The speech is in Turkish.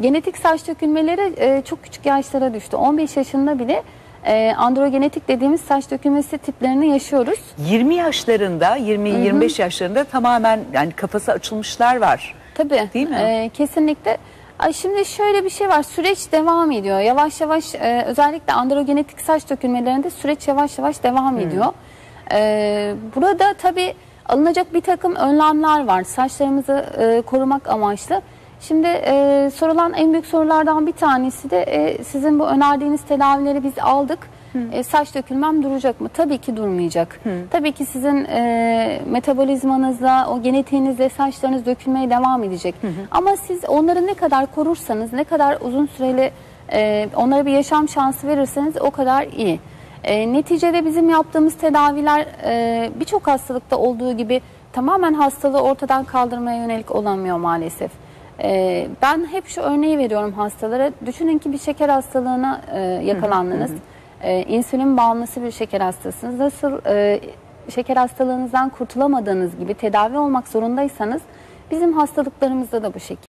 genetik saç dökülmeleri e, çok küçük yaşlara düştü. 15 yaşında bile e, androgenetik dediğimiz saç dökülmesi tiplerini yaşıyoruz. 20 yaşlarında, 20-25 yaşlarında tamamen yani kafası açılmışlar var. Tabii. Değil mi? e, kesinlikle. Ay şimdi şöyle bir şey var. Süreç devam ediyor. Yavaş yavaş e, özellikle androgenetik saç dökülmelerinde süreç yavaş yavaş devam ediyor. E, burada tabii alınacak bir takım önlemler var. Saçlarımızı e, korumak amaçlı. Şimdi e, sorulan en büyük sorulardan bir tanesi de e, sizin bu önerdiğiniz tedavileri biz aldık. E, saç dökülmem duracak mı? Tabii ki durmayacak. Tabii ki sizin e, metabolizmanızla, o genetiğinizle saçlarınız dökülmeye devam edecek. Ama siz onları ne kadar korursanız, ne kadar uzun süreli e, onlara bir yaşam şansı verirseniz o kadar iyi. E, neticede bizim yaptığımız tedaviler e, birçok hastalıkta olduğu gibi tamamen hastalığı ortadan kaldırmaya yönelik olamıyor maalesef. E, ben hep şu örneği veriyorum hastalara. Düşünün ki bir şeker hastalığına e, yakalandınız. E, insülin bağımlısı bir şeker hastasınız. Nasıl e, şeker hastalığınızdan kurtulamadığınız gibi tedavi olmak zorundaysanız bizim hastalıklarımızda da bu şekilde.